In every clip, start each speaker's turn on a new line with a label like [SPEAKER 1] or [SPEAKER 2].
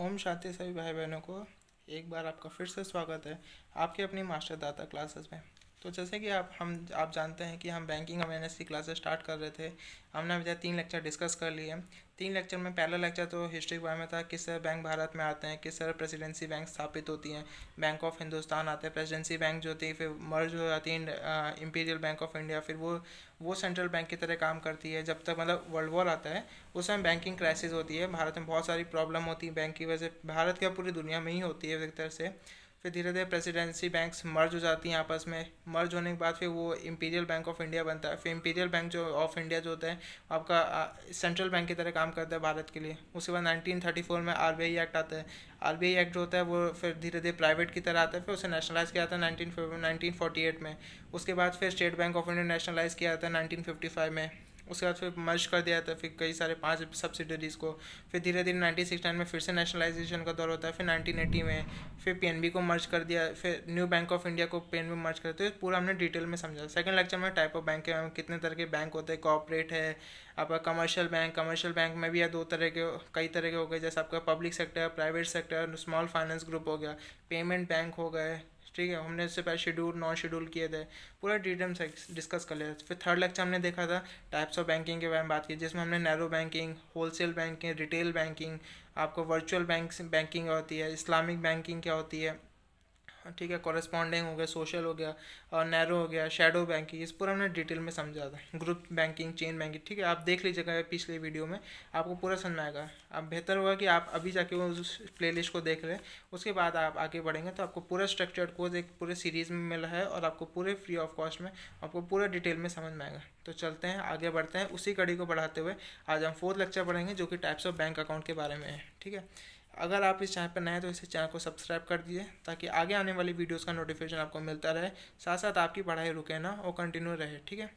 [SPEAKER 1] ओम शांति सभी भाई बहनों को एक बार आपका फिर से स्वागत है आपके अपनी मास्टर दाता क्लासेस में। तो जैसे कि आप, हम, आप जानते हैं कि हम बैंकिंग अवेयरनेस की क्लासेस स्टार्ट कर रहे थे। हमने अभी तक तीन लेक्चर डिस्कस कर लिए। तीन लेक्चर में पहला लेक्चर तो हिस्ट्री के बारे में था, किस तरह बैंक भारत में आते हैं, किस तरह प्रेसिडेंसी बैंक स्थापित होती हैं। बैंक ऑफ़ हिंदुस्तान आते हैं प्रेसिडेंसी बैंक जो है फिर मर्ज हो जाती है इंपीरियल बैंक ऑफ़ इंडिया फिर वो वो सेंट्रल बैंक की तरह काम करती है। जब तक मतलब वर्ल्ड वॉर आता है, उस समय बैंकिंग क्राइसिस होती है। भारत में बहुत सारी प्रॉब्लम होती है बैंक की वजह से। भारत क्या पूरी दुनिया में ही होती है एक तरह से? फिर धीरे धीरे प्रेसिडेंसी बैंक्स मर्ज हो जाती हैं आपस में। मर्ज होने के बाद फिर वो इंपीरियल बैंक ऑफ़ इंडिया बनता है। फिर इंपीरियल बैंक जो ऑफ़ इंडिया जो होता है, आपका सेंट्रल बैंक की तरह काम करता है भारत के लिए। उसके बाद 1934 में आर बी आई एक्ट आता है। आर बी आई एक्ट जो होता है वो फिर धीरे धीरे प्राइवेट की तरह आता है, फिर उसे नेशनलाइज किया जाता है नाइनटीन नाइनटीन में। उसके बाद फिर State Bank of India nationalise किया जाता है नाइनटीन फिफ्टी फाइव में। उसके बाद फिर मर्ज कर दिया था फिर कई सारे पाँच सब्सिडरीज को। फिर धीरे धीरे नाइनटीन सिक्सटी में फिर से नेशनलाइजेशन का दौर होता है, फिर नाइनटीन एटी में, फिर पीएनबी को मर्ज कर दिया, फिर न्यू बैंक ऑफ़ इंडिया को पीएनबी मर्ज करते हुए पूरा हमने डिटेल में समझा। सेकंड लेक्चर में टाइप ऑफ़ बैंक है कितने तरह के बैंक होते हैं कॉपरेट है, आपका कमर्शियल बैंक कमर्शियल बैंक में भी या दो तरह के, कई तरह के हो गए। जैसे आपका public sector private sector small finance group हो गया पेमेंट बैंक हो गए ठीक है, हमने इससे पहले शेड्यूल नॉन शेड्यूल किए थे, पूरा डिटेल डिस्कस कर लिया। फिर थर्ड लेक्चर हमने देखा था टाइप्स ऑफ़ बैंकिंग के बारे में बात की, जिसमें हमने narrow banking wholesale banking retail banking आपको वर्चुअल बैंक बैंकिंग होती है इस्लामिक बैंकिंग क्या होती है ठीक है कॉरेस्पॉन्डिंग हो गया सोशल हो गया, और नैरो हो गया शेडो बैंकिंग इस पूरा हमने डिटेल में समझा था। ग्रुप बैंकिंग चेन बैंकिंग ठीक है, आप देख लीजिएगा पिछले वीडियो में, आपको पूरा समझ आएगा। अब बेहतर होगा कि आप अभी जाके वो उस प्ले को देख लें, उसके बाद आप आगे बढ़ेंगे तो आपको पूरा स्ट्रक्चर्ड कोर्स एक पूरे सीरीज़ में मिला है, और आपको पूरे फ्री ऑफ़ कॉस्ट में, आपको पूरा डिटेल में समझ में आएगा। तो चलते हैं, आगे बढ़ते हैं, उसी कड़ी को बढ़ाते हुए, आज हम फोर्थ लेक्चर पढ़ेंगे, जो कि टाइप्स ऑफ़ बैंक अकाउंट के बारे में है, ठीक है। अगर आप इस चैनल पर नए हैं तो इस चैनल को सब्सक्राइब कर दीजिए, ताकि आगे आने वाली वीडियोस का नोटिफिकेशन आपको मिलता रहे। साथ साथ आपकी पढ़ाई रुके ना, और कंटिन्यू रहे, ठीक है?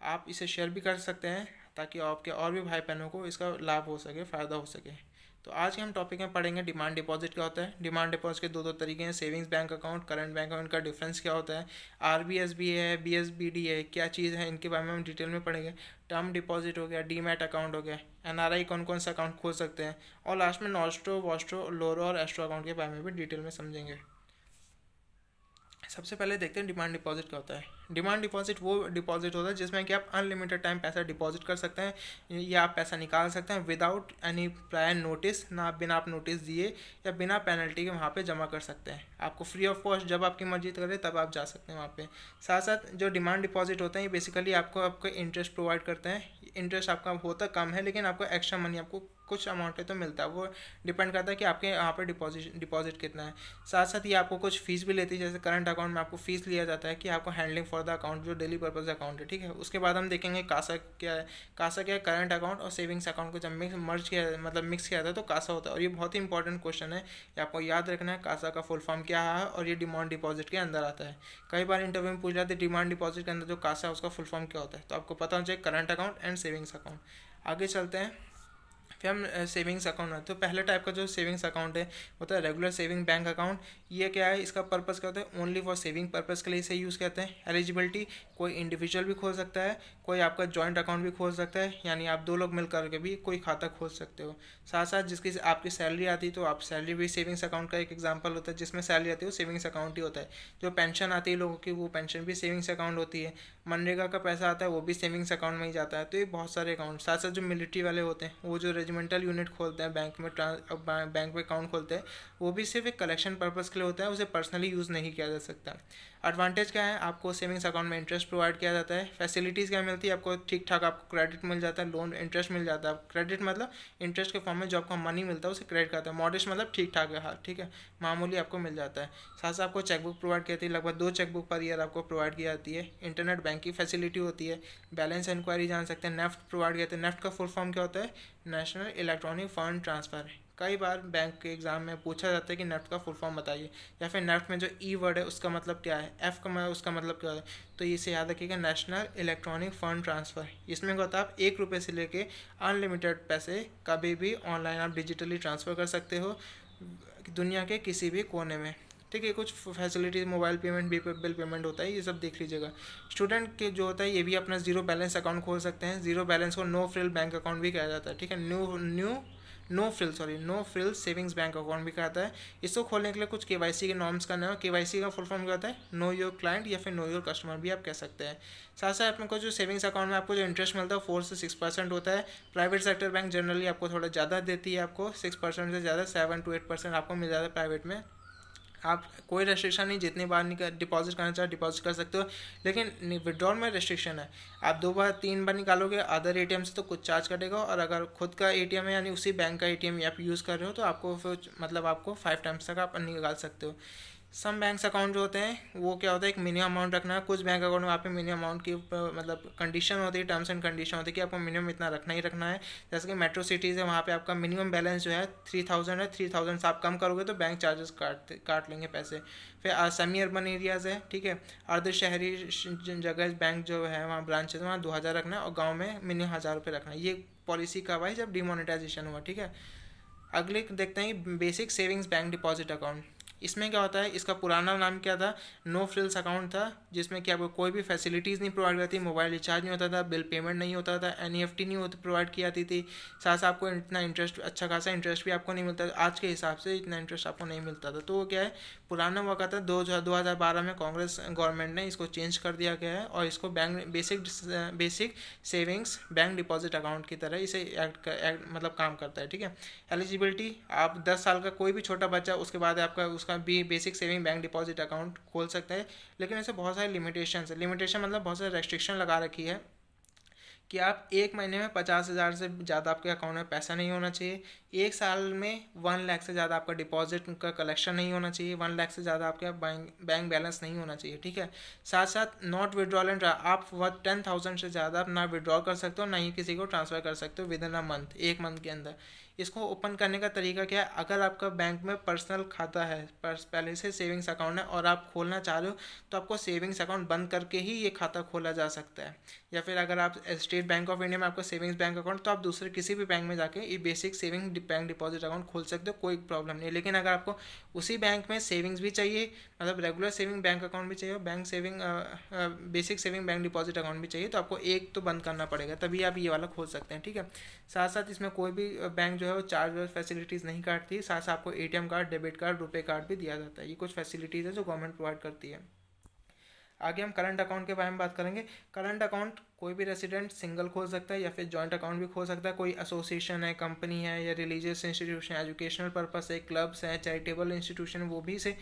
[SPEAKER 1] आप इसे शेयर भी कर सकते हैं, ताकि आपके और भी भाई बहनों को इसका लाभ हो सके, फ़ायदा हो सके। तो आज के हम टॉपिक में पढ़ेंगे डिमांड डिपॉजिट क्या होता है? डिमांड डिपॉजिट के दो दो तरीके हैं savings bank account current bank account का डिफरेंस क्या होता है? आर बी एस बी है बी एस बी डी है, क्या चीज़ है, इनके बारे में हम डिटेल में पढ़ेंगे। टर्म डिपॉजिट हो गया डी मैट अकाउंट हो गया एन आर आई कौन कौन सा अकाउंट खोल सकते हैं? और लास्ट में नॉस्ट्रो वॉस्ट्रो लोरो और एस्ट्रो अकाउंट के बारे में भी डिटेल में समझेंगे। सबसे पहले देखते हैं डिमांड डिपॉजिट क्या होता है। डिमांड डिपॉजिट वो डिपॉजिट होता है जिसमें कि आप अनलिमिटेड टाइम पैसा डिपॉजिट कर सकते हैं, या आप पैसा निकाल सकते हैं विदाउट एनी प्रायर नोटिस ना बिना आप नोटिस दिए या बिना पेनल्टी के वहाँ पे जमा कर सकते हैं। आपको फ्री ऑफ़ कॉस्ट जब आपकी मर्ज़ी करे तब आप जा सकते हैं वहाँ पे। साथ साथ जो डिमांड डिपॉजिट होते हैं, ये बेसिकली आपको आपको इंटरेस्ट प्रोवाइड करते हैं। इंटरेस्ट आपका होता कम है, लेकिन आपको एक्स्ट्रा मनी आपको कुछ अमाउंट है तो मिलता है। वो डिपेंड करता है कि आपके यहाँ पर डिपॉजिट डिपॉजिट कितना है। साथ साथ ये आपको कुछ फ़ीस भी लेती है। जैसे करंट अकाउंट में आपको फ़ीस लिया जाता है कि आपको हैंडलिंग फॉर द अकाउंट जो डेली पर्पज अकाउंट है, ठीक है? उसके बाद हम देखेंगे कासा क्या है। कासा क्या है? करंट अकाउंट और सेविंग्स अकाउंट को जब मिक्स मर्ज किया मतलब मिक्स किया जाता है तो कासा होता है। और ये बहुत ही इंपॉर्टेंट क्वेश्चन है ये आपको याद रखना है, कासा का फुल फॉर्म क्या है और ये डिमांड डिपॉजिट के अंदर आता है। कई बार इंटरव्यू में पूछ जाते हैं डिमांड डिपॉजिट के अंदर जो कासा है, उसका फुल फॉर्म क्या होता है? तो आपको पता होना चाहिए current account and savings account आगे चलते हैं। फिर हम सेविंग्स अकाउंट तो पहले टाइप का जो सेविंग्स अकाउंट है होता है रेगुलर सेविंग बैंक अकाउंट ये क्या है, इसका पर्पज़ क्या होता है? ओनली फॉर सेविंग पर्पज़ के लिए इसे यूज़ करते हैं। एलिजिबिलिटी कोई इंडिविजुअल भी खोल सकता है कोई आपका जॉइंट अकाउंट भी खोल सकता है, यानी आप दो लोग मिल करके भी कोई खाता खोल सकते हो। साथ साथ जिसकी आपकी सैलरी आती है तो आप सैलरी भी सेविंग्स अकाउंट का एक एग्ज़ाम्पल होता है, जिसमें सैलरी आती है, वो सेविंग्स अकाउंट ही होता है। जो पेंशन आती है लोगों की, वो पेंशन भी सेविंग्स अकाउंट होती है। मनरेगा का पैसा आता है, वो भी सेविंग्स अकाउंट में ही जाता है तो ये बहुत सारे अकाउंट साथ साथ जो मिलिट्री वाले होते हैं, वो जो रेजिमेंटल यूनिट खोलते हैं बैंक में बैंक में अकाउंट खोलते हैं वो भी सिर्फ़ एक कलेक्शन पर्पज़ के लिए होता है, उसे पर्सनली यूज़ नहीं किया जा सकता। एडवांटेज क्या है? आपको सेविंग्स अकाउंट में इंटरेस्ट प्रोवाइड किया जाता है फैसिलिटीज़ क्या मिलती है? आपको ठीक ठाक आपको क्रेडिट मिल जाता है लोन इंटरेस्ट मिल जाता है। क्रेडिट मतलब इंटरेस्ट के फॉर्म में जो आपको मनी मिलता है, उसे क्रेडिट करता है। मॉडिस्ट मतलब ठीक ठाक है, ठीक है। मामूली आपको मिल जाता है। साथ साथ आपको चेकबुक प्रोवाइड की जाती है। लगभग दो चेकबुक पर ईयर आपको प्रोवाइड की जाती है। इंटरनेट बैंक की फैसिलिटी होती है। बैलेंस इंक्वायरी जान सकते हैं। नेफ्ट प्रोवाइड किया जाता है। नेफ्ट का फुल फॉर्म क्या होता है? नेशनल इलेक्ट्रॉनिक फंड ट्रांसफ़र कई बार बैंक के एग्ज़ाम में पूछा जाता है कि नेफ्ट का फुल फॉर्म बताइए, या फिर नेफ्ट में जो ई वर्ड है उसका मतलब क्या है एफ़ का उसका मतलब क्या है? तो इसे याद रखिएगा नेशनल इलेक्ट्रॉनिक फंड ट्रांसफ़र इसमें क्या होता है, आप एक रुपये से लेके अनलिमिटेड पैसे कभी भी ऑनलाइन आप डिजिटली ट्रांसफ़र कर सकते हो, दुनिया के किसी भी कोने में। ठीक है, कुछ facilities mobile payment B bill payment होता है, ये सब देख लीजिएगा। स्टूडेंट के जो होता है, ये भी अपना ज़ीरो बैलेंस अकाउंट खोल सकते हैं। ज़ीरो बैलेंस को नो फ्रिल बैंक अकाउंट भी कहा जाता है। ठीक है new new no frill sorry no frill savings bank account भी कहता है। इसको खोलने के लिए कुछ के के नॉर्म्स का नाम के का फुल फॉर्म क्या है? नो योर क्लाइंट या फिर नो योर कस्टमर भी आप कह सकते हैं। साथ साथ आपको जो सेविंग्स अकाउंट में आपको जो इंटरेस्ट मिलता है फोर से सिक्स परसेंट होता है। प्राइवेट सेक्टर बैंक जनरली आपको थोड़ा ज़्यादा देती है आपको। सिक्स परसेंट से ज़्यादा सेवन टू एट परसेंट आपको मिल जाता है प्राइवेट में। आप कोई रेस्ट्रिक्शन नहीं, जितनी बार निकाल डिपॉजिट करना चाहे डिपॉजिट कर सकते हो। लेकिन विड्रॉल में रेस्ट्रिक्शन है। आप दो बार, तीन बार निकालोगे अदर एटीएम से तो कुछ चार्ज कटेगा और अगर खुद का एटीएम है, यानी उसी बैंक का एटीएम आप यूज़ कर रहे हो तो आपको मतलब आपको फाइव टाइम्स तक आप निकाल सकते हो। सम बैंक्स अकाउंट जो होते हैं, वो क्या होता है, एक मिनिमम अमाउंट रखना है। कुछ बैंक अकाउंट में आप मिनिमम अमाउंट की मतलब कंडीशन होती है टर्म्स एंड कंडीशन होती है कि आपको मिनिमम इतना रखना ही रखना है। जैसे कि मेट्रो सिटीज़ है, वहाँ पे आपका मिनिमम बैलेंस जो है थ्री थाउज़ेंड है। थ्री थाउज़ेंड से आप कम करोगे तो बैंक चार्जेस काट काट लेंगे पैसे। फिर सेमी अर्बन एरियाज़ है, ठीक है? अर्ध शहरी जगह बैंक जो है, वहाँ ब्रांचेज वहाँ दो हज़ार रखना है और गाँव में मिनिमम हज़ार रुपये रखना है। ये पॉलिसी कब आई? जब डिमोनेटाइजेशन हुआ, ठीक है? अगले देखते हैं basic savings bank deposit account इसमें क्या होता है इसका पुराना नाम क्या था? नो फ्रिल्स अकाउंट था जिसमें कि आपको कोई भी फैसिलिटीज़ नहीं प्रोवाइड करती मोबाइल रिचार्ज नहीं होता था बिल पेमेंट नहीं होता था एन ई नहीं होती प्रोवाइड की जाती थी। साथ साथ आपको इतना इंटरेस्ट अच्छा खासा इंटरेस्ट भी आपको नहीं मिलता आज के हिसाब से इतना इंटरेस्ट आपको नहीं मिलता था। तो वो क्या है पुराना हुआ था। दो हज़ार बारह में कांग्रेस गवर्नमेंट ने इसको चेंज कर दिया गया है और इसको bank basic basic savings bank deposit account की तरह इसे एक्ट, एक्ट मतलब काम करता है ठीक है? एलिजिबिलिटी आप दस साल का कोई भी छोटा बच्चा उसके बाद आपका उसका भी basic saving bank deposit account खोल सकता है, लेकिन ऐसे बहुत सारे लिमिटेशन है। लिमिटेशन मतलब बहुत सारे रेस्ट्रिक्शन लगा रखी है कि आप एक महीने में पचास हज़ार से ज़्यादा आपके अकाउंट में पैसा नहीं होना चाहिए। एक साल में वन लाख से ज़्यादा आपका डिपॉजिट का कलेक्शन नहीं होना चाहिए। वन लाख से ज़्यादा आपका बैंक बैंक बैलेंस नहीं होना चाहिए, ठीक है? साथ साथ नॉट विड्रॉल एंड आप वह टेन थाउज़ेंड से ज़्यादा ना विड्रॉ कर सकते हो, ना ही किसी को ट्रांसफ़र कर सकते हो विद इन अ मंथ एक मंथ के अंदर। इसको ओपन करने का तरीका क्या है? अगर आपका बैंक में पर्सनल खाता है पहले से सेविंग्स अकाउंट है और आप खोलना चाह रहे हो तो आपको सेविंग्स अकाउंट बंद करके ही ये खाता खोला जा सकता है। या फिर अगर आप स्टेट बैंक ऑफ़ इंडिया में आपको सेविंग्स बैंक अकाउंट तो आप दूसरे किसी भी बैंक में जाके ये basic saving bank deposit account खोल सकते हो, कोई प्रॉब्लम नहीं लेकिन अगर आपको उसी बैंक में सेविंग्स भी चाहिए मतलब रेगुलर सेविंग बैंक अकाउंट भी चाहिए और bank saving basic saving bank deposit account भी चाहिए तो आपको एक तो बंद करना पड़ेगा, तभी आप ये वाला खोल सकते हैं, ठीक है? साथ साथ इसमें कोई भी बैंक जो है वो चार्ज फैसिलिटीज़ नहीं काटती साथ साथ आपको ATM card debit card RuPay card भी दिया जाता है, ये कुछ फैसिलिटीज़ है जो गवर्नमेंट प्रोवाइड करती है। आगे हम करंट अकाउंट के बारे में बात करेंगे। करंट अकाउंट कोई भी रेसिडेंट सिंगल खोल सकता है या फिर जॉइंट अकाउंट भी खोल सकता है। कोई एसोसिएशन है कंपनी है या रिलीजियस इंस्टीट्यूशन एजुकेशनल पर्पस है क्लब्स हैं चैरिटेबल इंस्टीट्यूशन वो भी से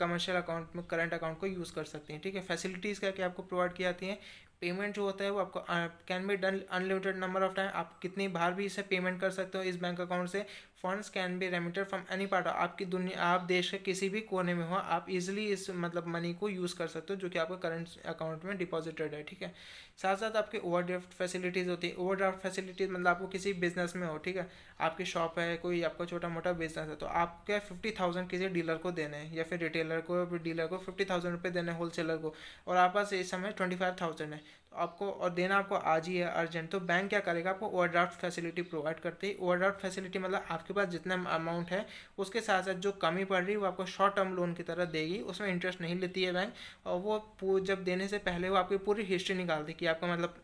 [SPEAKER 1] कमर्शियल अकाउंट में करंट अकाउंट को यूज़ कर सकते हैं। ठीक है? फैसिलिटीज़ क्या क्या आपको प्रोवाइड की जाती हैं? पेमेंट जो होता है वो आपको can be done unlimited number of time आप कितनी बार भी इसे पेमेंट कर सकते हो इस बैंक अकाउंट से। Funds can be remitted from any part आपकी दुनिया, आप देश के किसी भी कोने में हो, आप इजिली इस मतलब मनी को यूज़ कर सकते हो, जो कि आपका करंट अकाउंट में डिपॉजिटेड है, ठीक है? साथ साथ आपके ओवरड्राफ्ट फैसिलिटीज़ होती है। ओवरड्राफ्ट फैसिलिटीज़ मतलब आपको किसी बिज़नेस में हो, ठीक है? आपकी शॉप है, कोई आपका छोटा मोटा बिज़नेस है तो आपके फिफ्टी थाउज़ेंड किसी डीलर को देने हैं, या फिर रिटेलर को डीलर को फिफ्टी थाउज़ेंड रुपये देने होलसेलर को, और आप पास इस समय ट्वेंटी फाइव थाउज़ेंड है। तो आपको, और देना आपको आज ही है अर्जेंट तो बैंक क्या करेगा? आपको ओवरड्राफ्ट फैसिलिटी प्रोवाइड करते ही। ओवरड्राफ्ट फैसिलिटी मतलब आपके पास जितना अमाउंट है, उसके साथ साथ जो कमी पड़ रही है, वो आपको शॉर्ट टर्म लोन की तरह देगी। उसमें इंटरेस्ट नहीं लेती है बैंक और वो जब देने से पहले वो आपकी पूरी हिस्ट्री निकालती कि आपका मतलब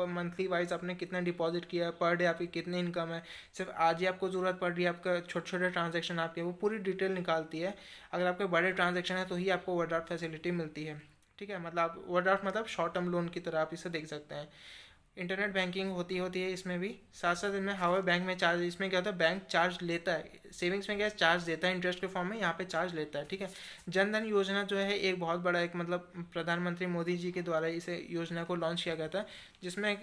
[SPEAKER 1] मंथली वाइज आपने कितना डिपॉजिट किया पर डे आपकी कितनी इनकम है? सिर्फ़ आज ही आपको ज़रूरत पड़ रही है, आपका छोटे छोटे ट्रांजेक्शन आपके, वो पूरी डिटेल निकालती है। अगर आपके बड़े ट्रांजेक्शन है तो ही आपको ओवरड्राफ्ट फैसिलिटी मिलती है। ठीक है मतलब ओवरड्राफ्ट मतलब शॉर्ट टर्म लोन की तरह आप इसे देख सकते हैं। इंटरनेट बैंकिंग होती होती है इसमें भी। साथ साथ इनमें हावे बैंक में चार्ज इसमें क्या होता है बैंक चार्ज लेता है। सेविंग्स में क्या है चार्ज देता है इंटरेस्ट के फॉर्म में यहाँ पे चार्ज लेता है, ठीक है? जनधन योजना जो है, एक बहुत बड़ा एक मतलब प्रधानमंत्री मोदी जी के द्वारा इसे योजना को लॉन्च किया गया था, जिसमें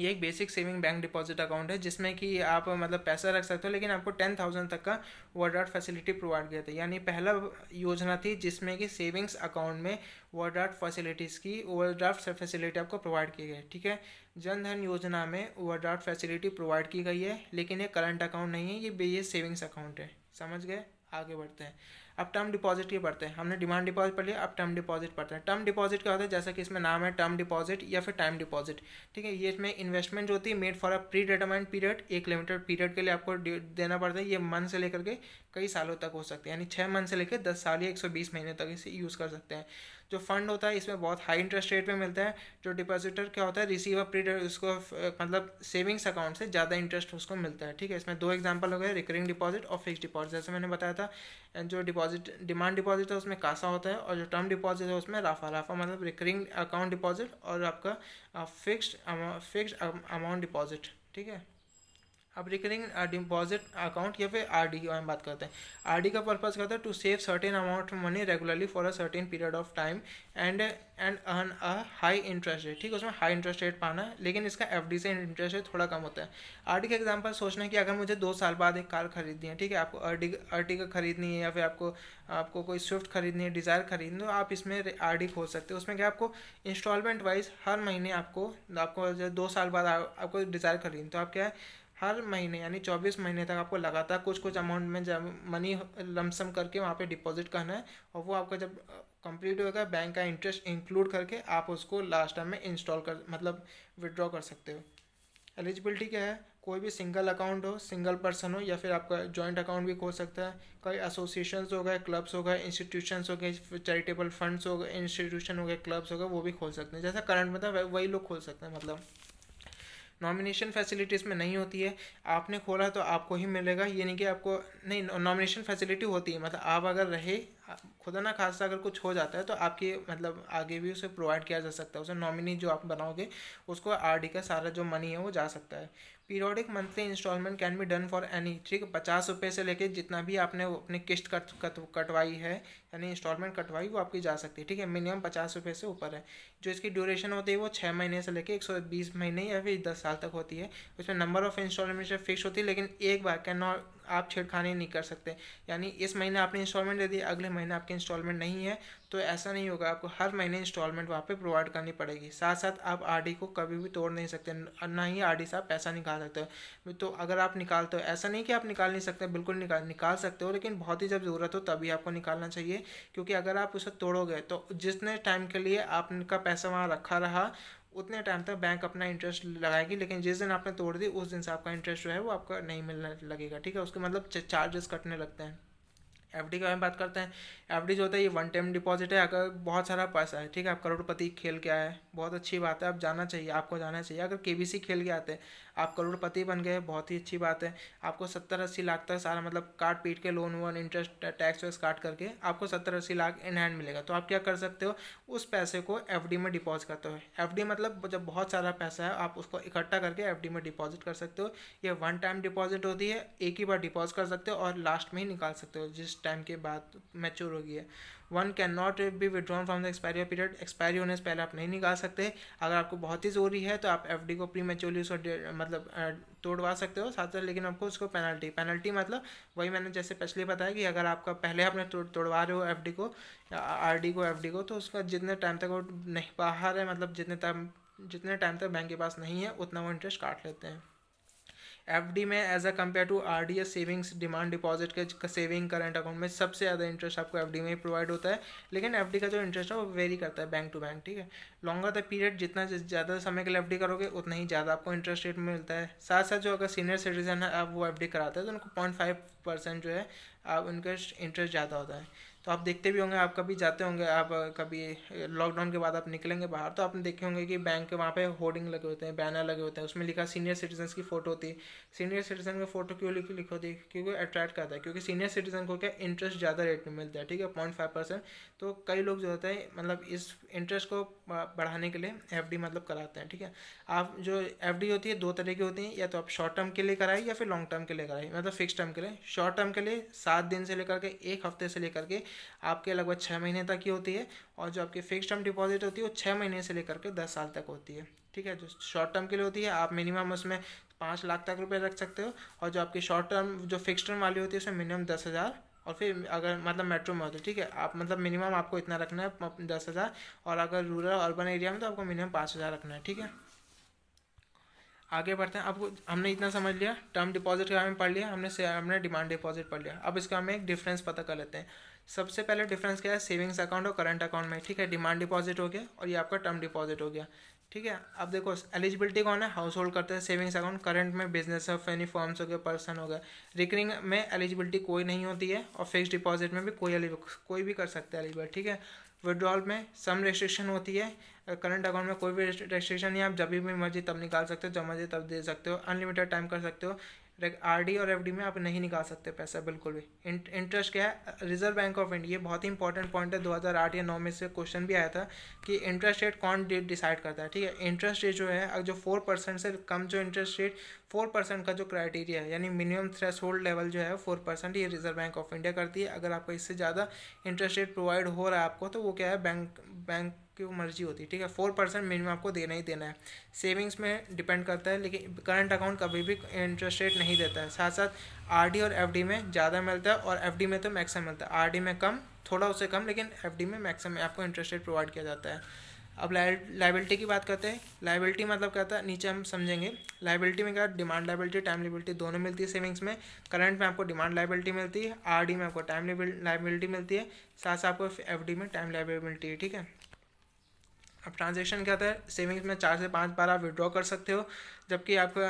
[SPEAKER 1] ये एक basic saving bank deposit account है, जिसमें कि आप मतलब पैसा रख सकते हो, लेकिन आपको टेन थाउज़ेंड तक का ओवरड्राफ्ट फैसिलिटी प्रोवाइड किया था। यानी पहला योजना थी जिसमें कि सेविंग्स अकाउंट में ओवरड्राफ्ट फैसिलिटीज़ की ओवरड्राफ्ट फैसिलिटी आपको प्रोवाइड की गई। ठीक है? जन धन योजना में ओवरड्राफ्ट फैसिलिटी प्रोवाइड की गई है, लेकिन ये करंट अकाउंट नहीं है, ये ये सेविंग्स अकाउंट है। समझ गए? आगे बढ़ते हैं। अब टर्म डिपॉजिट की पढ़ते हैं। हमने डिमांड डिपॉजिट पढ़ लिया, अब टर्म डिपॉजिट पढ़ते हैं। टर्म डिपॉजिट क्या होता है? जैसा कि इसमें नाम है टर्म डिपॉजिट या फिर टाइम डिपॉजिट ठीक है, ये इसमें इन्वेस्टमेंट जो होती है made for a predetermined period एक लिमिटेड पीरियड के लिए आपको देना पड़ता है। ये मंथ से लेकर के कई सालों तक हो सकते हैं। यानी छः मंथ से लेकर दस साल या एक सौ बीस महीने तक इसे यूज़ कर सकते हैं। जो फंड होता है, इसमें बहुत हाई इंटरेस्ट रेट पे मिलता है। जो डिपॉजिटर क्या होता है रिसीवर प्री उसको मतलब सेविंग्स अकाउंट से ज़्यादा इंटरेस्ट उसको मिलता है, ठीक है? इसमें दो एग्ज़ाम्पल हो गए रिकरिंग डिपॉजिट और फिक्स डिपॉजिट जैसे मैंने बताया था। जो डिपॉजिट डिमांड डिपॉजिट है, उसमें कासा होता है और जो टर्म डिपॉजिट है, उसमें राफा। राफा मतलब रिकरिंग अकाउंट डिपॉजिट और आपका फिक्स्ड फिक्स्ड अमाउंट डिपॉजिट ठीक है? अब रिकरिंग डिपॉजिट अकाउंट या फिर आर डी हम बात करते हैं। आर डी का पर्पज़ करता है? To save certain amount of money regularly for a certain period of time and and earn a high interest rate ठीक है, उसमें हाई इंटरेस्ट रेट पाना है, लेकिन इसका एफ़ डी से इंटरेस्ट रेट थोड़ा कम होता है। आर डी का एग्ज़ाम्पल सोचना है कि अगर मुझे दो साल बाद एक कार खरीदनी है, ठीक है, आपको अर्टी अर्टिगा खरीदनी है या फिर आपको आपको कोई स्विफ्ट खरीदनी है डिज़ायर खरीदनी है आप इसमें आर डी खोल सकते हो। उसमें क्या आपको इंस्टॉलमेंट वाइज हर महीने आपको आपको दो साल बाद आपको डिज़ायर खरीदनी तो आप क्या है हर महीने, यानी चौबीस महीने तक आपको लगातार कुछ कुछ अमाउंट में जब मनी लमसम करके वहाँ पे डिपॉजिट करना है, और वो आपका जब कंप्लीट होगा बैंक का इंटरेस्ट इंक्लूड करके आप उसको लास्ट टाइम में इंस्टॉल कर मतलब विड्रॉ कर सकते हो। एलिजिबिलिटी क्या है? कोई भी सिंगल अकाउंट हो सिंगल पर्सन हो, या फिर आपका जॉइंट अकाउंट भी खोल सकता है। कई एसोसिएशंस हो गए क्लब्स हो गए इंस्टीट्यूशंस हो गए चैरिटेबल फंड्स हो गए इंस्टीट्यूशन हो गए क्लब्स हो गए, वो भी खोल सकते हैं। जैसा करंट में था वही लोग खोल सकते हैं मतलब। नॉमिनेशन फैसिलिटी इसमें नहीं होती है। आपने खोला तो आपको ही मिलेगा। ये नहीं कि आपको, नहीं नॉमिनेशन फैसिलिटी होती है। मतलब आप अगर रहे खुदा ना खासा अगर कुछ हो जाता है तो आपकी मतलब आगे भी उसे प्रोवाइड किया जा सकता है। उसे नॉमिनी जो आप बनाओगे उसको आरडी का सारा जो मनी है वो जा सकता है। Periodic monthly instalment can be done for any ठीक है पचास रुपये से लेके जितना भी आपने अपनी किस्त कट, कट कटवाई है यानी इंस्टॉलमेंट कटवाई वो आपकी जा सकती है ठीक है? मिनिमम पचास रुपये से ऊपर है। जो इसकी ड्यूरेशन होती है वो छः महीने से लेके एक सौ बीस महीने या फिर दस साल तक होती है। उसमें नंबर ऑफ़ इंस्टॉलमेंट फिक्स होती है लेकिन एक बार कैन नॉट आप छेड़खानी नहीं कर सकते। यानी इस महीने आपने इंस्टॉलमेंट दे दी, अगले महीने आपकी इंस्टॉलमेंट नहीं है तो ऐसा नहीं होगा। आपको हर महीने इंस्टॉलमेंट वहाँ पे प्रोवाइड करनी पड़ेगी। साथ साथ आप आरडी को कभी भी तोड़ नहीं सकते, ना ही आरडी से आप पैसा निकाल सकते हो। तो अगर आप निकालते हो, ऐसा नहीं कि आप निकाल नहीं सकते, बिल्कुल निकाल निकाल सकते हो, लेकिन बहुत ही जब ज़रूरत हो तभी आपको निकालना चाहिए। क्योंकि अगर आप उसे तोड़ोगे तो जितने टाइम के लिए आपका पैसा वहाँ रखा रहा उतने टाइम तक बैंक अपना इंटरेस्ट लगाएगी, लेकिन जिस दिन आपने तोड़ दी, उस दिन से आपका इंटरेस्ट जो है वो आपका नहीं मिलने लगेगा, ठीक है? उसके मतलब चार्जेस कटने लगते हैं। एफ़ डी के बारे में बात करते हैं। एफ़ डी जो होता है, ये वन टाइम डिपॉजिट है, अगर बहुत सारा पैसा है, ठीक है? आप करोड़पति खेल के आए बहुत अच्छी बात है, आप जाना चाहिए, आपको जाना चाहिए। अगर के बी सी खेल के आते हैं आप करोड़पति बन गए, बहुत ही अच्छी बात है। आपको सत्तर अस्सी लाख तक सारा मतलब काट पीट के लोन वोन इंटरेस्ट टैक्स वैक्स काट करके आपको सत्तर अस्सी लाख इन हैंड मिलेगा। तो आप क्या कर सकते हो? उस पैसे को एफडी में डिपॉजिट करते हो। एफडी मतलब जब बहुत सारा पैसा है, आप उसको इकट्ठा करके एफडी में डिपॉजिट कर सकते हो। ये वन टाइम डिपॉजिट होती है, एक ही बार डिपॉजिट कर सकते हो और लास्ट में ही निकाल सकते हो, जिस टाइम के बाद मैच्योर होगी है one can not be withdrawn from the expiry period expiry होने से पहले आप नहीं निकाल सकते। अगर आपको बहुत ही ज़रूरी है तो आप एफ़ डी को प्री मेच्योरली उसको मतलब तोड़वा सकते हो। साथ साथ लेकिन आपको उसको पेनल्टी पेनल्टी मतलब वही मैंने जैसे पिछले बताया कि अगर आपका पहले आपने तोड़वा रहे हो एफ़ डी को आर डी को एफ़ डी को तो उसका जितने टाइम तक वो नहीं, बाहर है मतलब जितने टाइम जितने टाइम तक बैंक के पास नहीं है, उतना वो इंटरेस्ट काट लेते हैं। एफडी में as a compare to R D S savings demand deposit के सेविंग करंट अकाउंट में सबसे ज़्यादा इंटरेस्ट आपको एफडी में ही प्रोवाइड होता है। लेकिन एफडी का जो इंटरेस्ट है, वो वेरी करता है बैंक टू बैंक ठीक है? लॉन्गर द पीरियड जितना ज़्यादा समय के लिए एफ़ करोगे, उतना ही ज़्यादा आपको इंटरेस्ट रेट मिलता है। साथ साथ जो अगर सीनियर सिटीजन है, आप वो एफ़ कराते हैं तो उनको पॉइंट फाइव परसेंट जो है, आप उनका इंटरेस्ट ज़्यादा होता है। तो आप देखते भी होंगे, आप कभी जाते होंगे, आप कभी लॉकडाउन के बाद आप निकलेंगे बाहर तो आपने देखे होंगे कि बैंक के वहाँ पे होर्डिंग लगे होते हैं बैनर लगे होते हैं, उसमें लिखा सीनियर सिटीजन की फ़ोटो होती है। सीनियर सिटीजन की फ़ोटो क्यों लिखी लिखी होती है क्योंकि अट्रैक्ट करता है, क्योंकि सीनियर सिटीजन को क्या इंटरेस्ट ज़्यादा रेट में मिलता है, ठीक है पॉइंट फाइव परसेंट तो कई लोग जो होते हैं मतलब इस इंटरेस्ट को बढ़ाने के लिए एफडी मतलब कराते हैं, ठीक है। आप जो एफडी होती है, दो तरह की होती हैं, या तो आप शॉर्ट टर्म के लिए कराए, या फिर लॉन्ग टर्म के लिए कराए मतलब फिक्स टर्म के लिए। शॉर्ट टर्म के लिए सात दिन से लेकर के, एक हफ़्ते से लेकर के आपके लगभग छः महीने तक की होती है और जो आपकी फिक्स टर्म डिपॉजिट होती है वो छः महीने से लेकर के दस साल तक होती है। ठीक है, जो शॉर्ट टर्म के लिए होती है, आप मिनिमम उसमें पाँच लाख तक रुपये रख सकते हो और जो आपकी शॉर्ट टर्म जो फिक्स टर्म वाली होती है उसमें मिनिमम दस हज़ार और फिर अगर मतलब मेट्रो में होते ठीक है, आप मतलब मिनिमम आपको इतना रखना है दस हज़ार और अगर रूरल अर्बन एरिया में तो आपको मिनिमम पाँच हज़ार रखना है, ठीक है। आगे बढ़ते हैं, अब हमने इतना समझ लिया टर्म डिपॉजिट के बारे में पढ़ लिया, हमने हमने डिमांड डिपॉजिट पढ़ लिया। अब इसका हमें एक डिफरेंस पता कर लेते हैं। सबसे पहले डिफरेंस क्या है? सेविंग्स अकाउंट और करंट अकाउंट में। ठीक है? डिमांड डिपॉजिट हो गया और ये आपका टर्म डिपॉजिट हो गया। ठीक है? अब देखो एलिजिबिलिटी कौन है? हाउस होल्ड करते हैं सेविंग्स अकाउंट करंट में बिज़नेस ऑफ़ एनी फॉर्म्स हो गए पर्सन हो गया। रिकरिंग में एलिजिबिलिटी कोई नहीं होती है और फिक्स डिपॉजिट में भी कोई कोई भी कर सकता है एलिजिबल ठीक है? विड्रॉल में सम रेस्ट्रिक्शन होती है। करंट अकाउंट में कोई भी रेस्ट्रिक्शन नहीं आप जब भी मर्ज़ी तब निकाल सकते हो, जब मर्ज़ी तब दे सकते हो। अनलिमिटेड टाइम कर सकते हो। आर डी और एफ़ डी में आप नहीं निकाल सकते पैसा बिल्कुल भी। इंटरेस्ट क्या है? रिज़र्व बैंक ऑफ़ इंडिया ये बहुत ही इंपॉर्टेंट पॉइंट है। 2008 या नौ में से क्वेश्चन भी आया था कि इंटरेस्ट रेट कौन डिसाइड करता है, ठीक है? इंटरेस्ट रेट जो है, अगर जो फोर परसेंट से कम जो इंटरेस्ट रेट फोर परसेंट का जो क्राइटेरिया है, यानी मिनिमम थ्रेस होल्ड लेवल जो है, फोर परसेंट ये रिज़र्व बैंक ऑफ़ इंडिया करती है। अगर आपको इससे ज़्यादा इंटरेस्ट रेट प्रोवाइड हो रहा है आपको तो वो क्या है बैंक बैंक की मर्ज़ी होती है, ठीक है? फोर परसेंट मिनिमम आपको देना ही देना है। सेविंग्स में डिपेंड करता है, लेकिन करंट अकाउंट कभी भी इंटरेस्ट रेट नहीं देता है। साथ साथ आरडी और एफडी में ज़्यादा मिलता है और एफडी में तो मैक्सिमम मिलता है। आरडी में कम, थोड़ा उससे कम, लेकिन एफडी में मैक्सिमम आपको इंटरेस्ट रेट प्रोवाइड किया जाता है। अब लाइबिलिटी की बात करते हैं। लाइबिलिटी मतलब क्या था? नीचे हम समझेंगे। लाइबिलिटी में क्या? डिमांड लाइबिलिटी टाइम लाइबिलिटी दोनों मिलती है सेविंग्स में। करंट में आपको डिमांड लाइबिलिटी मिलती है। आरडी में आपको टाइम लाइबिलिटी मिलती है। साथ साथ आपको एफडी में टाइम लाइबिलिटी है, ठीक है? अब ट्रांजेक्शन क्या होता है सेविंग्स में चार से पाँच बार आप विड्रॉ कर सकते हो, जबकि आपका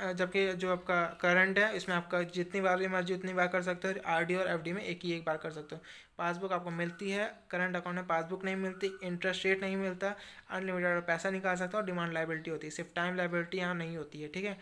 [SPEAKER 1] जबकि जो आपका करंट है, इसमें आपका जितनी बार भी मर्ज़ी उतनी बार कर सकते हो, आरडी और एफडी में एक ही एक बार कर सकते हो। पासबुक आपको मिलती है करंट अकाउंट में पासबुक नहीं मिलती इंटरेस्ट रेट नहीं मिलता अनलिमिटेड पैसा निकाल सकते हो और डिमांड लाइबिलिटी होती है। सिर्फ़ टाइम लाइबिलिटी यहाँ नहीं होती है, ठीक है?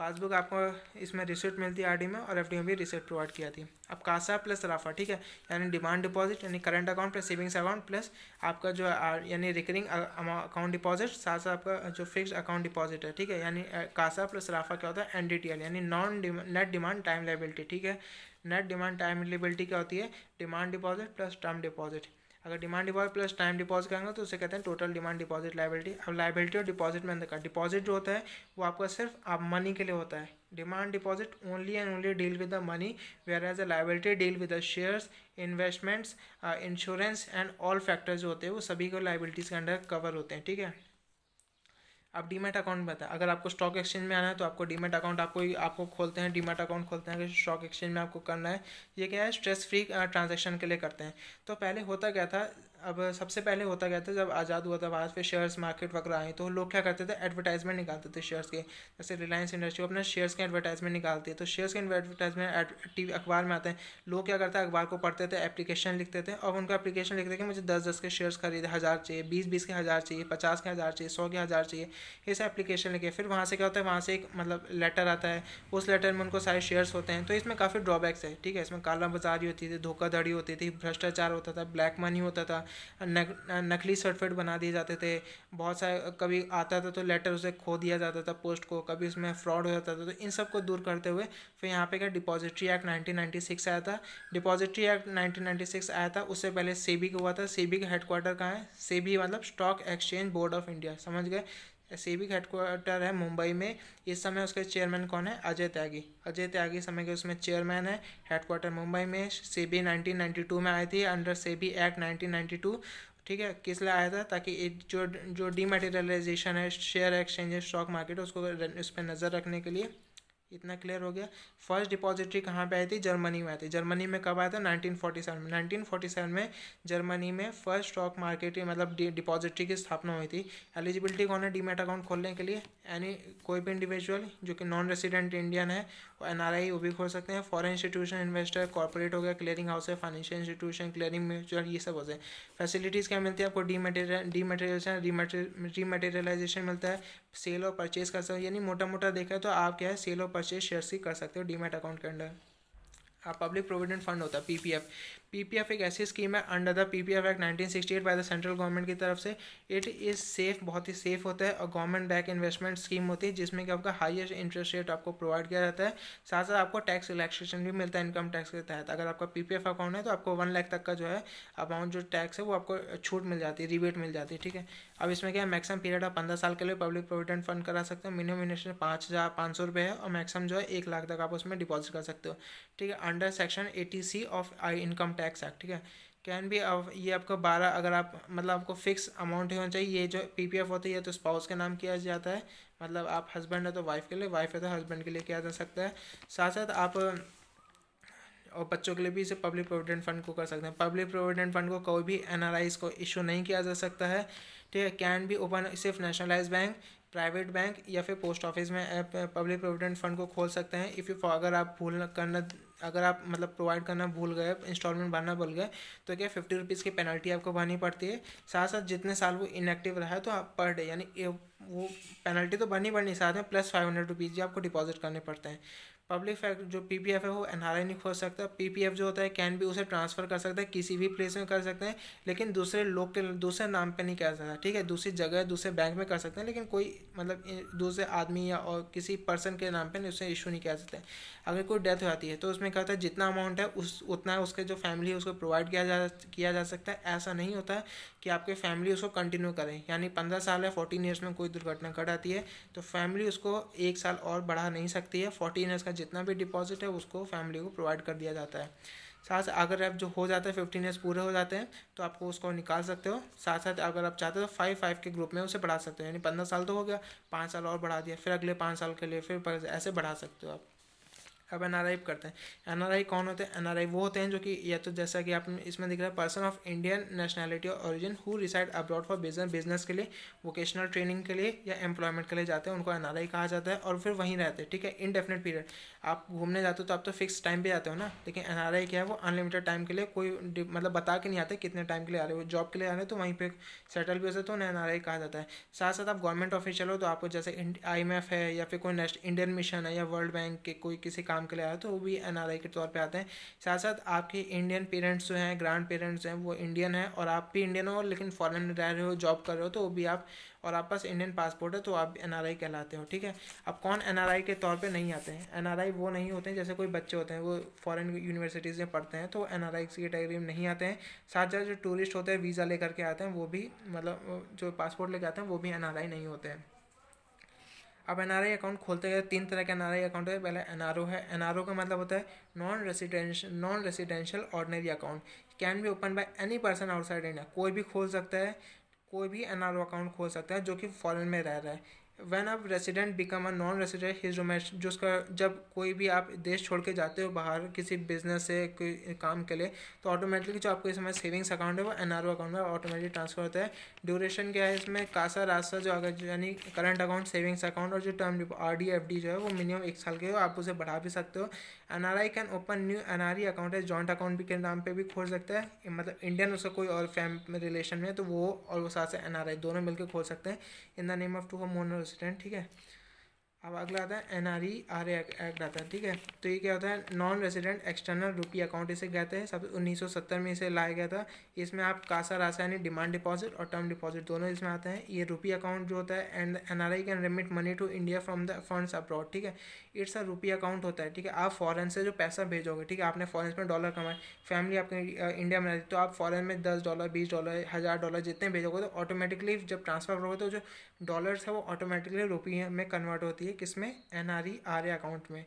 [SPEAKER 1] पासबुक आपको इसमें रिसिप्ट मिलती है आरडी में और एफडी में भी रिसिप्ट प्रोवाइड किया थी। अब कासा प्लस राफा ठीक है? यानी डिमांड डिपॉजिट यानी current account plus savings account plus आपका जो यानी रिकरिंग अकाउंट डिपॉजिट साथ साथ आपका जो फिक्स अकाउंट डिपॉजिट है, ठीक है? यानी कासा प्लस राफा क्या होता है? एनडीटीएल यानी non net demand time liability ठीक है? नेट डिमांड टाइम लाइबिलिटी क्या होती है? Demand deposit plus term deposit अगर demand deposit plus time deposit करेंगे तो उसे कहते हैं टोटल डिमांड डिपॉजिट लाइबिलिटी अब लाइबिलिटी और डिपॉजिट में अंदर का डिपॉजिट जो होता है, वो आपका सिर्फ़ आप मनी के लिए होता है। Demand deposit only and only deal with the money whereas a liability deal with the shares investments insurance and all factors जो होते हैं, वो सभी को लाइबिलिटीज़ के अंडर कवर होते हैं, ठीक है? आप डीमेट अकाउंट में अगर आपको स्टॉक एक्सचेंज में आना है तो आपको डीमेट अकाउंट आपको आपको खोलते हैं डीमेट अकाउंट खोलते हैं स्टॉक एक्सचेंज में आपको करना है। ये क्या है? स्ट्रेस फ्री ट्रांजेक्शन के लिए करते हैं। तो पहले होता क्या था? अब सबसे पहले होता गया था, जब आज़ाद हुआ था भारत पे शेयर्स मार्केट वगैरह आई तो लोग क्या करते थे एडवर्टाइजमेंट निकालते थे शेयर्स के। जैसे रिलायंस इंडस्ट्री अपने शेयर्स के एडवर्टाइजमेंट निकालती है तो शेयर्स के एडवर्टाइजमेंट टी वी अखबार में आते हैं। लोग क्या करते हैं, अखबार को पढ़ते थे एप्लीकेशन लिखते थे और उनका एप्लीकेशन लिखते कि मुझे दस दस के शेयर्स खरीदे, हज़ार चाहिए, बीस बीस के हज़ार चाहिए, पचास के हज़ार चाहिए, सौ के हज़ार चाहिए ऐसा एप्लीकेशन लिखे। फिर वहाँ से क्या होता है, वहाँ से एक मतलब लेटर आता है, उस लेटर में उनको सारे शेयर्स होते हैं तो इसमें काफ़ी ड्रॉबैक्स है, ठीक है। इसमें काला बाजारी होती थी, धोखाधड़ी होती थी, भ्रष्टाचार होता था ब्लैक मनी होता था नकली सर्टिफिकेट बना दिए जाते थे। बहुत सारे, कभी आता था तो लेटर उसे खो दिया जाता था पोस्ट को, कभी उसमें फ्रॉड हो जाता था तो इन सबको दूर करते हुए फिर यहाँ पे क्या डिपॉजिटरी एक्ट 1996 आया था। डिपॉजिटरी एक्ट 1996 आया था, उससे पहले सेबी का हुआ था। सेबी का हेडक्वार्टर कहाँ है? सेबी मतलब stock exchange board of India समझ गए? सेबिक हेडक्वार्टर है मुंबई में। इस समय उसके चेयरमैन कौन है? अजय त्यागी। अजय त्यागी समय के उसमें चेयरमैन है हेडक्वार्टर मुंबई में। सेबी 1992 में आई थी अंडर सेबी एक्ट 1992 ठीक है? किस लिए आया था? ताकि जो जो डीमेटेरियलाइजेशन है शेयर एक्सचेंज स्टॉक मार्केट उसको उस पर नज़र रखने के लिए। इतना क्लियर हो गया। फ़र्स्ट डिपॉजिटरी कहाँ पे आई थी? जर्मनी में आई थी। जर्मनी में कब आया था? 1947 में। 1947 में जर्मनी में फ़र्स्ट स्टॉक मार्केट मतलब डिपॉजिटरी की स्थापना हुई थी। एलिजिबिलिटी कौन है? डीमेट अकाउंट खोलने के लिए। यानी कोई भी इंडिविजुअल जो कि नॉन रेसिडेंट इंडियन है एन आर आई वो भी खोल सकते हैं। फॉरन इंस्टीट्यूशन इन्वेस्टर कॉर्पोरेट हो गया क्लियरिंग हाउस है फाइनेंशियल इंस्टीट्यूशन क्लियरिंग म्यूचुअल ये सब होते हैं फैसिलिटीज़ क्या मिलती है आपको? डी मटेरियल डी मटेरियल मिलता है। सेल और परचेज कर सकते यानी मोटा मोटा देखा तो आप क्या है? सेल और परचेज शेयर्स ही कर सकते हो डीमेट अकाउंट के अंडर पब्लिक प्रोविडेंट फंड होता है पीपीएफ पीपीएफ एक ऐसी स्कीम है under the PPF act 1968 by the central government की तरफ़ से इट इज़ सेफ़ बहुत ही सेफ़ होता है। और गवर्नमेंट बैक इन्वेस्टमेंट स्कीम होती है, जिसमें कि आपका हाईएस्ट इंटरेस्ट रेट आपको प्रोवाइड किया जाता है। साथ साथ आपको टैक्स रिलैक्सेशन भी मिलता है इनकम टैक्स के तहत। अगर आपका पीपीएफ अकाउंट है तो आपको वन लाख तक का जो है अमाउंट जो टैक्स है, वो आपको छूट मिल जाती है रिबेट मिल जाती है, ठीक है? अब इसमें क्या है मैक्सिमम पीरियड आप पंद्रह साल के लिए पब्लिक प्रोविडेंट फंड करा सकते हो। मिनिमम इन्वेस्टमेंट पाँच हज़ार पाँच सौ रुपये है और मैक्सिमम जो है, एक लाख तक आप उसमें डिपॉजिट कर सकते हो। ठीक है under section eighty C of I income tax act ठीक है। कैन भी अब ये आपको बारह, अगर आप मतलब आपको फिक्स अमाउंट ही होना चाहिए, ये जो पी पी एफ़ होती है तो स्पाउस के नाम किया जाता है। मतलब आप हस्बैंड है तो वाइफ के लिए वाइफ है तो हस्बैंड के लिए किया जा सकता है। साथ साथ आप, और बच्चों के लिए भी इसे पब्लिक प्रोविडेंट फंड को कर सकते हैं। पब्लिक प्रोविडेंट फंड को कोई भी एन को इशू नहीं किया जा सकता है। ठीक है कैन भी ओपन सिर्फ़ नेशनलाइज बैंक प्राइवेट बैंक या फिर पोस्ट ऑफ़िस में पब्लिक प्रोविडेंट फंड को खोल सकते हैं। इफ़ यू अगर आप भूल करना, अगर आप मतलब प्रोवाइड करना भूल गए इंस्टॉलमेंट भरना भूल गए तो क्या फिफ्टी रुपीज़ की पेनल्टी आपको भरनी पड़ती है? साथ साथ जितने साल वो इनएक्टिव रहा है तो आप पर डे यानी वो पेनल्टी तो भरनी पड़नी साथ में प्लस फाइव हंड्रेड रुपीज़ भी आपको डिपॉजिट करने पड़ते हैं। पब्लिक फैक्ट जो पी पी एफ़ है, वो एन आर आई नहीं खोल सकता। पी पी एफ़ जो होता है कैन भी उसे ट्रांसफ़र कर सकता है, किसी भी प्लेस में कर सकते हैं, लेकिन दूसरे लोग के दूसरे नाम पे नहीं कर सकता। ठीक है, दूसरी जगह, दूसरे बैंक में कर सकते हैं, लेकिन कोई मतलब दूसरे आदमी या और किसी पर्सन के नाम पे उसे इशू नहीं कर सकते। अगर कोई डेथ हो जाती है तो उसमें क्या होता है, जितना अमाउंट है, उस, उतना उसके जो फैमिली है, उसको प्रोवाइड किया जा किया जा सकता है। ऐसा नहीं होता है कि आपके फैमिली उसको कंटिन्यू करें। यानी पंद्रह साल है फोर्टीन ईयर्स में कोई दुर्घटना घट आती है तो फैमिली उसको एक साल और बढ़ा नहीं सकती है। फोर्टीन ईयर्स का जितना भी डिपॉजिट है, उसको फैमिली को प्रोवाइड कर दिया जाता है। साथ, अगर आप जो हो जाता है फिफ्टीन ईयर्स पूरे हो जाते हैं तो आपको उसको निकाल सकते हो। साथ साथ अगर आप चाहते हो तो फाइव फाइव के ग्रुप में उसे बढ़ा सकते हो। यानी पंद्रह साल तो हो गया, पाँच साल और बढ़ा दिया, फिर अगले पाँच साल के लिए फिर ऐसे बढ़ा सकते हो आप। अब एनआरआई करते हैं। एनआरआई कौन होते हैं? एनआरआई वो होते हैं जो कि या तो जैसा कि आप इसमें दिख रहा है पर्सन ऑफ़ इंडियन नेशनैलिटी और origin who reside abroad for business business के लिए वोकेशनल ट्रेनिंग के लिए या एम्प्लॉयमेंट के लिए जाते हैं, उनको एनआरआई कहा जाता है और फिर वहीं रहते हैं, ठीक है? इनडेफिनेट पीरियड आप घूमने जाते हो तो आप तो फिक्स टाइम पे जाते हो ना? लेकिन एन आर क्या है वो अनलिमिटेड टाइम के लिए कोई मतलब बता के नहीं आते कितने टाइम के लिए आ रहे हो। जॉब के लिए आ रहे हो तो वहीं पर सेटल भी हो सकते हो ना एन कहा जाता है। साथ साथ आप गवर्नमेंट ऑफिशियल हो तो आपको जैसे आई एम है या फिर कोई नेक्स्ट इंडियन मिशन है या वर्ल्ड बैंक के कोई किसी काम के लिए आया तो वो भी एनआरआई के तौर पर आते हैं। साथ साथ आपके इंडियन पेरेंट्स जो हैं ग्रैंड पेरेंट्स हैं, वो इंडियन हैं और आप भी इंडियन हो लेकिन फॉरन रह रहे हो जॉब कर रहे हो तो वो भी आप और आप पास इंडियन पासपोर्ट है तो आप एनआरआई कहलाते हो, ठीक है? अब कौन एनआरआई के तौर पर नहीं आते हैं? एनआरआई वो नहीं होते हैं, जैसे कोई बच्चे होते हैं, वो फॉरेन यूनिवर्सिटीज़ में पढ़ते हैं तो एन आर की कैटेगरी में नहीं आते हैं। साथ साथ जो टूरिस्ट होते हैं वीज़ा लेकर के आते हैं, वो भी मतलब जो पासपोर्ट लेकर आते हैं, वो भी एनआरआई नहीं होते हैं। अब एन आर आई अकाउंट खोलते हैं, तीन तरह के एन आर आई अकाउंट है। पहले एन आर ओ है। एन आर ओ का मतलब होता है non residential non residential ordinary account can be open by any person outside India कोई भी खोल सकता है। कोई भी एन अकाउंट खोल सकते हैं जो कि फॉरेन में रह रहा है। वैन अब resident become a non resident his domestic जो उसका जब कोई भी आप देश छोड़ के जाते हो बाहर किसी बिज़नेस से, कोई काम के लिए तो ऑटोमेटिकली जो आपको इस समय सेविंग्स अकाउंट है, वो एन आर ओ अकाउंट में ऑटोमेटिकली ट्रांसफ़र होता है। ड्यूरेशन क्या है इसमें? कासा रास्ता जो अगर, यानी करंट अकाउंट सेविंग्स अकाउंट और जो term R D F D जो है, वो मिनिमम एक साल के हो आप उसे बढ़ा भी सकते हो। N R I can open new N R E account है जॉइंट अकाउंट भी के नाम पर भी खोल सकता है। मतलब इंडियन उसका कोई और फैम रिलेशन में तो वो और वो साथ से एन आर आई दोनों मिलकर खोल सकते हैं। In the name of two home mono resident ठीक है? अब अगला आता है N R E R act आता है, ठीक है? तो ये क्या होता है? Non resident external rupee account इसे कहते हैं। सब उन्नीस सौ सत्तर में इसे लाया गया था। इसमें आप कासा, रासायनिक डिमांड डिपॉजिट और टर्म डिपॉजिट दोनों इसमें आते हैं। ये रुपी अकाउंट जो होता है and N R I can remit money to India from the funds abroad ठीक है? इट्स अ रुपी अकाउंट होता है, ठीक है? आप फॉरन से जो पैसा भेजोगे, ठीक है? आपने फॉरन में डॉलर कमाए, फैमिली आपके इंडिया में रहती तो आप फॉरन में दस डॉलर, बीस डॉलर, हज़ार डॉलर जितने भेजोगे तो ऑटोमेटिकली जब ट्रांसफ़र करोगे तो जो डॉलर्स है, वो ऑटोमेटिकली रुपये में कन्वर्ट होती है, किसमें? N R E R A account में।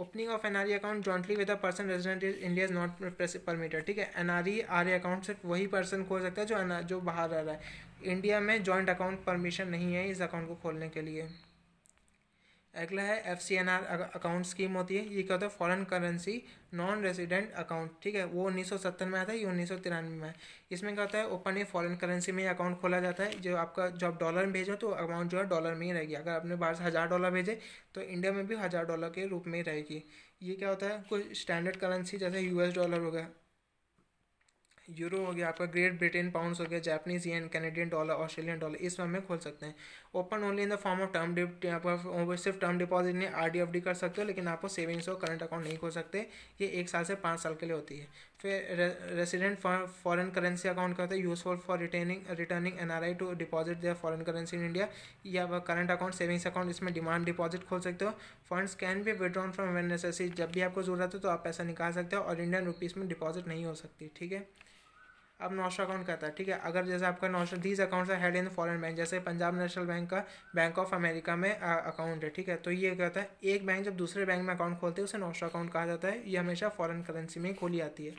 [SPEAKER 1] Opening of N R E account jointly with a person resident is India is not permitted ठीक है? N R E R A account सिर्फ़ वही पर्सन खोल सकता है जो जो बाहर रह रहा है। इंडिया में जॉइंट अकाउंट परमिशन नहीं है इस अकाउंट को खोलने के लिए। अगला है F C N R account scheme होती है। ये क्या होता है? Foreign currency non resident account ठीक है? वो उन्नीस सौ सत्तर में आता है, ये उन्नीस सौ तिरानवे में। इसमें क्या होता है? ओपन ही फॉरेन करेंसी में अकाउंट खोला जाता है। जो आपका, जो आप डॉलर में भेजो तो अमाउंट जो है डॉलर में ही रहेगी। अगर आपने बाहर से हज़ार डॉलर भेजे तो इंडिया में भी हज़ार डॉलर के रूप में ही रहेगी। ये क्या होता है? कुछ स्टैंडर्ड करेंसी जैसे यू एस डॉलर हो गया यूरो हो गया, आपका ग्रेट ब्रिटेन पाउंड्स हो गया Japanese yen Canadian dollar Australian dollar इस में खोल सकते हैं। Open only in the form of term आप सिर्फ़ टर्म डिपॉजिट नहीं आर डी एफ़ डी कर सकते हो, लेकिन आपको सेविंग्स और करंट अकाउंट नहीं खोल सकते। ये एक साल से पाँच साल के लिए होती है। फिर रेसिडेंट फॉरन करेंसी अकाउंट करते हैं useful for retaining returning N R I to deposit their foreign currency in India या करंट अकाउंट सेविंग्स अकाउंट इसमें डिमांड डिपॉजिट खोल सकते हो। Funds can be withdrawn from when necessary जब भी आपको ज़रूरत हो तो आप पैसा निकाल सकते हो और इंडियन रुपीज़ में डिपॉजिट नहीं हो सकती, ठीक है? अब नौशा अकाउंट कहता है? ठीक है, अगर जैसे आपका नौशा दीज अकाउंट्स है हेड इन फॉरेन बैंक जैसे पंजाब नेशनल बैंक का बैंक ऑफ़ अमेरिका में अकाउंट है, ठीक है? तो ये कहता है, एक बैंक जब दूसरे बैंक में अकाउंट खोलते हैं, उसे नौशा अकाउंट कहा जाता है। ये हमेशा फॉरेन करेंसी में खोली आती है।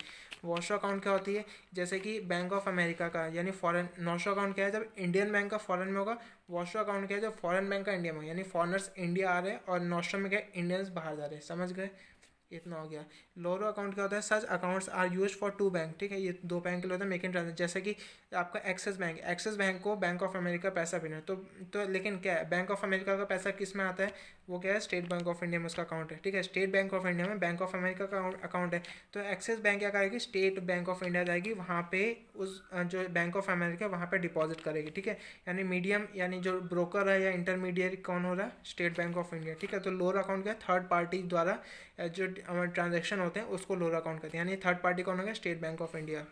[SPEAKER 1] वॉशो अकाउंट क्या होती है? जैसे कि बैंक ऑफ़ अमेरिका का, यानी फॉरेन नौशो अकाउंट क्या है? जब इंडियन बैंक का फॉरेन में होगा वॉशो अकाउंट क्या है? जब फॉरेन बैंक का इंडिया में यानी फॉरनर्स इंडिया आ रहे हैं और नौशो में क्या इंडियंस बाहर जा रहे हैं। समझ गए? इतना हो गया। लोरो अकाउंट क्या होता है? Such accounts are use for two bank ठीक है? ये दो बैंक के लिए होता है मेकिंग ट्रांजेक्शन जैसे कि आपका एक्सिस बैंक एक्सिस बैंक को बैंक ऑफ़ अमेरिका पैसा भेजना तो तो लेकिन क्या है? बैंक ऑफ़ अमेरिका का पैसा किसमें आता है? वो क्या है? स्टेट बैंक ऑफ़ इंडिया में उसका अकाउंट है, ठीक है? स्टेट बैंक ऑफ़ इंडिया में बैंक ऑफ़ अमेरिका का अकाउंट है। तो एक्सिस बैंक क्या करेगी? स्टेट बैंक ऑफ़ इंडिया जाएगी, वहाँ पे उस जो बैंक ऑफ़ अमेरिका वहाँ पर डिपॉजिट करेगी, ठीक है? यानी मीडियम यानी जो ब्रोकर है या इंटरमीडिएट कौन हो रहा है? स्टेट बैंक ऑफ़ इंडिया ठीक है? तो लोअर अकाउंट क्या थर्ड पार्टी द्वारा जो ट्रांजेक्शन होते हैं, उसको लोअर अकाउंट करते हैं। यानी थर्ड पार्टी कौन हो गया स्टेट बैंक ऑफ़ इंडिया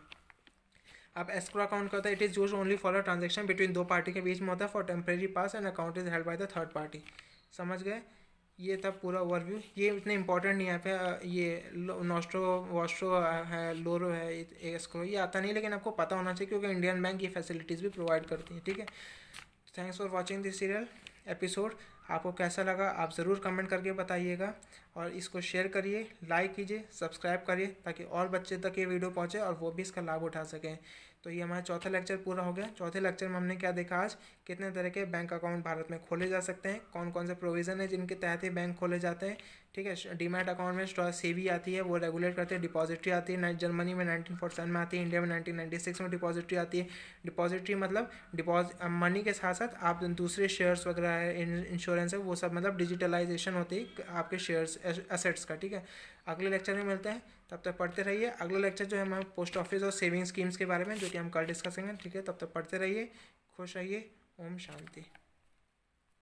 [SPEAKER 1] अब एस्क्रो अकाउंट का होता है it is use only for a transaction between दो पार्टी के बीच में होता है for temporary pass and account is held by the third party समझ गए? ये था पूरा ओवरव्यू ये इतने इंपॉर्टेंट नहीं है पे ये नोस्ट्रो, वॉस्ट्रो है, लोरो है एस्क्रो ये आता नहीं, लेकिन आपको पता होना चाहिए, क्योंकि इंडियन बैंक ये फैसिलिटीज़ भी प्रोवाइड करती है, ठीक है? Thanks for watching this serial episode आपको कैसा लगा आप ज़रूर कमेंट करके बताइएगा और इसको शेयर करिए लाइक कीजिए सब्सक्राइब करिए ताकि और बच्चे तक ये वीडियो पहुँचे और वो भी इसका लाभ उठा सकें। तो ये हमारा चौथा लेक्चर पूरा हो गया। चौथे लेक्चर में हमने क्या देखा आज? कितने तरह के बैंक अकाउंट भारत में खोले जा सकते हैं? कौन कौन से प्रोविज़न है जिनके तहत ही बैंक खोले जाते हैं? ठीक है डीमैट अकाउंट में स्टॉक सेवी आती है, वो रेगुलेट करते हैं डिपॉजिटरी आती है जर्मनी में नाइनटीन फोर्टी सेवन में आती है इंडिया में नाइनटीन नाइन्टी सिक्स में डिपॉजिटरी आती है। डिपॉजिटरी मतलब डिपॉजिट मनी के साथ साथ आप दूसरे शेयर्स वगैरह है इंश्योरेंस है, वो सब मतलब डिजिटलाइजेशन होती है आपके शेयर्स असेट्स का, ठीक है? अगले लेक्चर में मिलते हैं। तब तक पढ़ते रहिए। अगला लेक्चर जो है हमारे पोस्ट ऑफ़िस और सेविंग स्कीम्स के बारे में, जो कि हम कल डिस्कस करेंगे, ठीक है? तब तक पढ़ते रहिए, खुश रहिए, ओम शांति।